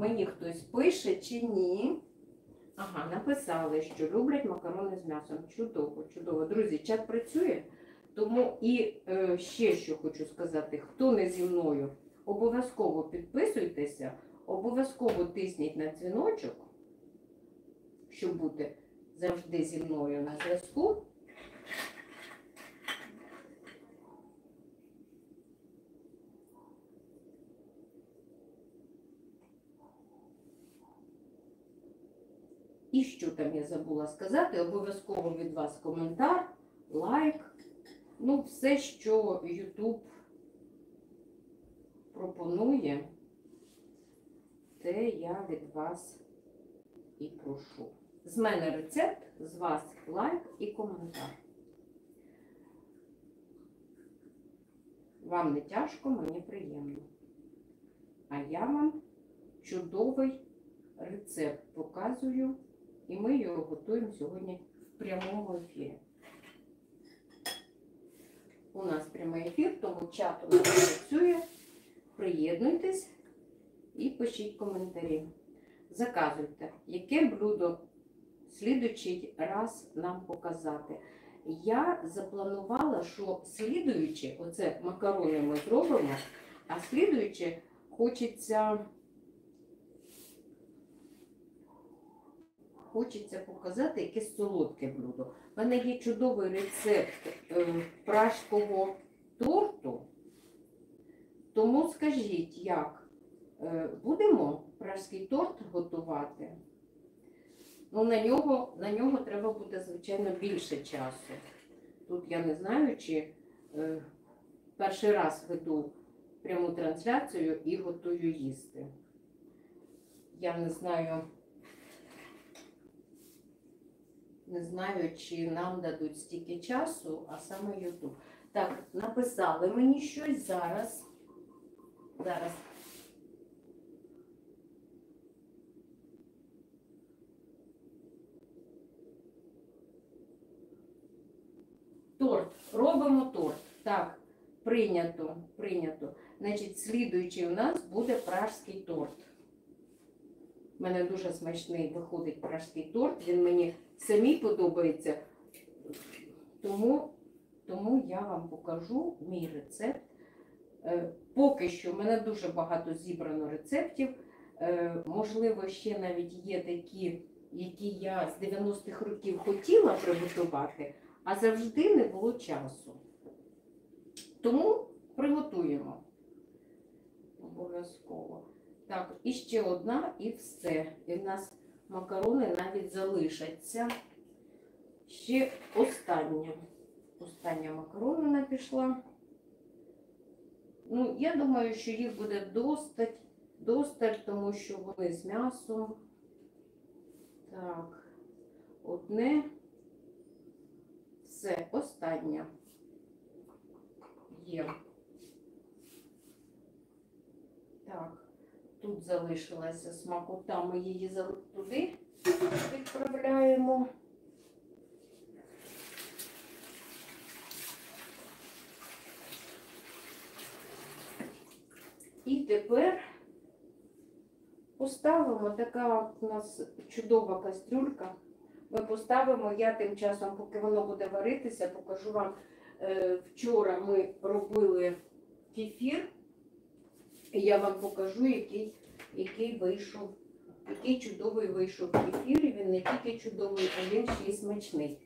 мені хтось пише чи ні. Ага, написали, що люблять макарони з м'ясом. Чудово, чудово. Друзі, чат працює. Тому і е, ще що хочу сказати: хто не зі мною, обов'язково підписуйтеся, обов'язково тисніть на дзвіночок, щоб бути завжди зі мною на зв'язку. І що там я забула сказати, обов'язково від вас коментар, лайк. Ну, все, що YouTube пропонує, те я від вас і прошу. З мене рецепт, з вас лайк і коментар. Вам не тяжко, мені приємно. А я вам чудовий рецепт показую, і ми його готуємо сьогодні в прямому ефірі. У нас прямий ефір, тому чат у нас працює. Приєднуйтесь і пишіть коментарі. Заказуйте, яке блюдо слідуючий раз нам показати. Я запланувала, що слідуючи, оце макарони ми зробимо, а слідуючи хочеться. Хочеться показати якесь солодке блюдо. У мене є чудовий рецепт е, пражського торту. Тому скажіть, як е, будемо пражський торт готувати? Ну, на нього, на нього треба буде, звичайно, більше часу. Тут я не знаю, чи е, перший раз веду пряму трансляцію і готую їсти. Я не знаю. Не знаю, чи нам дадуть стільки часу, а саме Ютуб. Так, написали мені щось зараз. Зараз. Торт. Робимо торт. Так, прийнято, прийнято. Значить, слідуючий у нас буде пражський торт. У мене дуже смачний виходить пражський торт. Він мені самі подобається. Тому, тому я вам покажу мій рецепт. Е, Поки що в мене дуже багато зібрано рецептів. Е, Можливо, ще навіть є такі, які я з 90-х років хотіла приготувати, а завжди не було часу. Тому приготуємо. Обов'язково. Так, і ще одна, і все. І в нас макарони навіть залишаться. Ще остання. Остання макаронина пішла. Ну, я думаю, що їх буде достать, досталь, тому що вони з м'ясом. Так, одне. Все, остання. Є. Так, тут залишилася смакота, ми її туди відправляємо. І тепер поставимо така у нас чудова кастрюлька. Ми поставимо, я тим часом, поки воно буде варитися, покажу вам. Е, Вчора ми робили кефір. І я вам покажу, який, який вийшов, який чудовий вийшов кефір. І він не тільки чудовий, а він ще й смачний.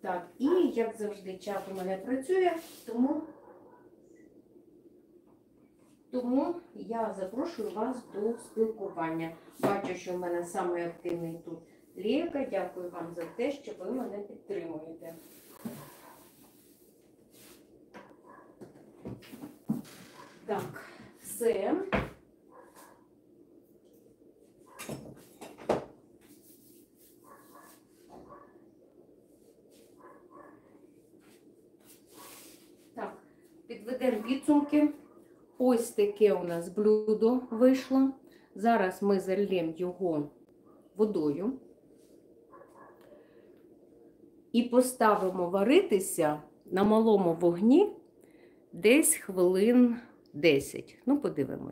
Так, і як завжди, чат у мене працює, тому, тому я запрошую вас до спілкування. Бачу, що в мене самий активний тут Лєка. Дякую вам за те, що ви мене підтримуєте. Так, все. Так, підведемо підсумки. Ось таке у нас блюдо вийшло. Зараз ми зальємо його водою і поставимо варитися на малому вогні десь хвилин 10. Ну, подивимось.